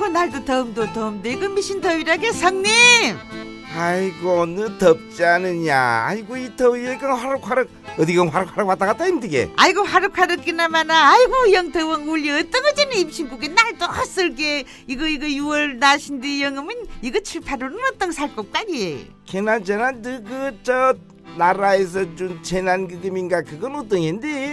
아이고 날도 더움도 더움도 이거 미신 더위라게 성님. 아이고 너 덥지 않으냐. 아이고 이 더위에 그 화락화락 어디 가 화락화락 왔다 갔다 힘들게. 아이고 하루하루기나마나 아이고 영 더운 울려. 어떤 거지는 임신국에 날도 헛슬게. 이거 이거 6월 나신데 영음은 이거 7, 8월은 어떤 살것까지 걔나저나 너그저 나라에서 준 재난기금인가? 그건 어떤 인데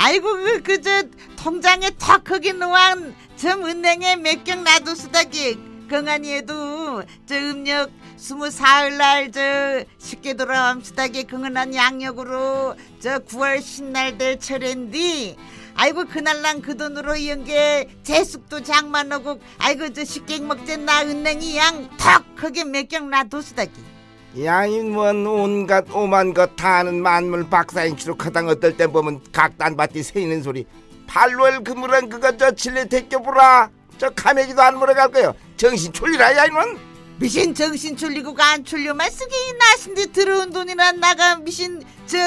아이고 그 그저 통장에 턱 거기 놓은 점 은행에 몇 경 놔두수다기. 건강이에도 저 음력 스무 사흘 날 저 쉽게 돌아왔다기. 건강한 양력으로 저 9월 신날 될 철인디. 아이고 그날랑 그 돈으로 연게 제숙도 장만하고 아이고 저 식객 먹자 나 은행이 양턱 거기 몇경 놔두수다기 야인원 온갖 오만 것 다 아는 만물 박사인 추록하당 어떨 때 보면 각단밭이 새이는 소리. 팔월 그물은 그거 저 칠레 대껴보라. 저 카메기도 안 물어갈 거요. 정신 졸리라 야인원. 미신 정신 졸리고가 안 졸려만 쓰기 나신데 들어온 돈이나 나가 미신 저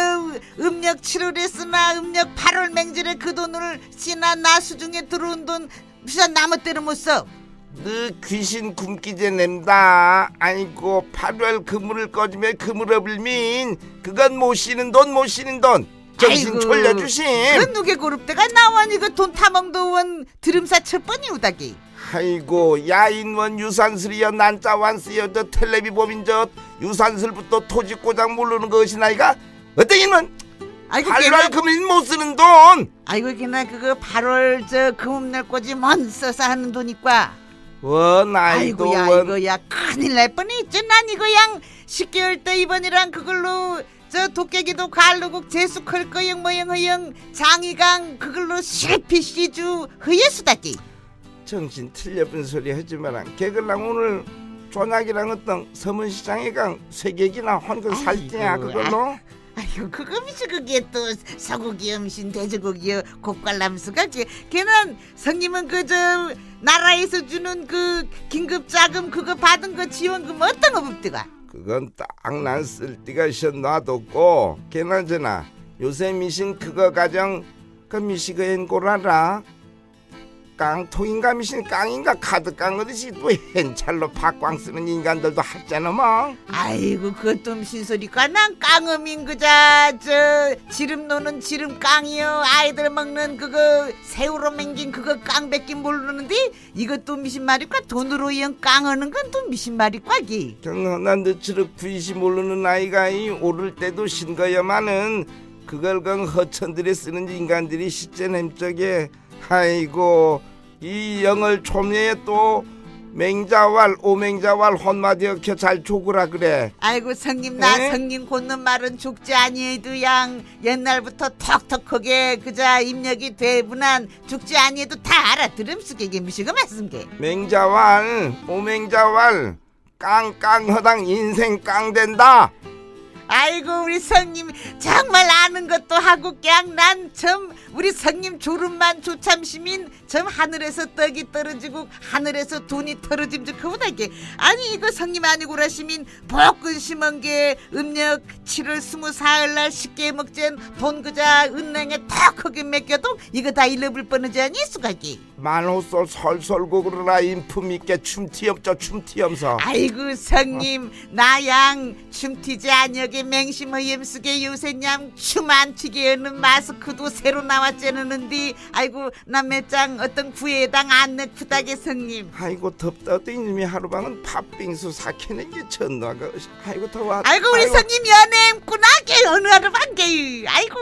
음력 7월에 쓰나 음력 8월 맹절에 그 돈을 쓰나 나 수중에 들어온 돈 비싼 나머대로 못 써. 너 귀신 굶기제 낸다. 아이고 8월 그물을 꺼지면 그물 없을민. 그건 못 쉬는 돈못 쉬는 돈. 정신 졸려주심 그 누게 고릅대가 나와니 그돈 타먹도 원 드름사 첫 번이 우다기. 아이고 야인원 유산슬이여 난자 완스여 저 텔레비 보민 저 유산슬부터 토지고장 모르는 것이 나이가? 어떤 이는 아이고 8월 걔나 금일 못 쓰는 돈. 아이고 걔나 그거 8월 저 금음날 거지 뭔 써서 하는 돈이과. 원 아이도 아이고야 원 이거야. 큰일 날 뻔했지. 난 이거 양 10개월 때 이번이랑 그걸로 저 도깨기도 갈르고 제수클 거영 모영 허영 장이강 그걸로 실피 시주 허예수다기 정신 틀려본 소리 하지 마라 개글랑 오늘 조약이랑 어떤 서문시장에 간 쇠객이나 살때야 아이고, 그걸로? 아 이고 그거 미치 그게 또 소고기 음신 돼지고기 곱갈람수가 걔- 걔는 성님은 그저 나라에서 주는 그 긴급 자금 그거 받은 거 지원금 어떤 거 봅디가? 그건 딱난 쓸데가 있어 놔뒀고 걔나저나 요새 미신 그거 가정 그 미시그엔 고라라 깡통인가 미신 깡인가 카드 깡 어디시 또 hen찰로 박광 쓰는 인간들도 하잖아 뭐. 아이고 그것도 무슨 소리까 난 깡음인 그자. 저 지름 노는 지름 깡이요. 아이들 먹는 그거 새우로 맹긴 그거 깡밖에 모르는데 이것도 미신 말이과 돈으로 이은 깡하는 건 또 미신 말이과기? 경험난 너처럼 구이시 모르는 아이가 이 오를 때도 신거야마는 그걸 건 허천들이 쓰는 인간들이 시제 nem적에. 아이고 이 영을 촌에 또 맹자왈 오맹자왈 혼마디어 켜 잘 조구라 그래. 아이고 성님 나 에? 성님 곧는 말은 죽지 아니해도 양. 옛날부터 턱턱하게 그자 입력이 되분한 죽지 아니해도 다 알아들음쓰게 이게 미시가 말씀게. 맹자왈 오맹자왈 깡깡허당 인생 깡된다 아이고 우리 성님 정말 아는 것도 하고 그냥 난점 우리 성님 졸음만 조참시민 점 하늘에서 떡이 떨어지고 하늘에서 돈이 떨어짐 그보다 이게. 아니 이거 성님 아니고라 시민 복근 심은 게 음력 7월 24일날 쉽게 먹젠 돈 그자 은행에 턱 크게 맡겨도 이거 다 잃어볼 뻔하지 않니? 수가기 만호솔 설설고 그러라 인품 있게 춤티엄저 춤티엄서 아이고 성님 나양 춤튀지 않여게 맹심의 염숙에 요새냠 춤안 튀게 하는 마스크도 새로 나왔잖는데 아이고 남매짱 어떤 구애당 안내 쿠닥의 성님. 아이고 덥다 또 이놈이 하루방은 팥빙수 사케는 게 전화가 아이고 더워 아이고 우리 성님 연애했구나 게 어느 하루 반게 아이고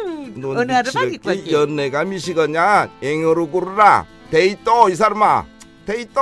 어느 하루 반기고 이 연내가 미시거냐? 앵어로 고르라 데이또 이 사람아. 데이또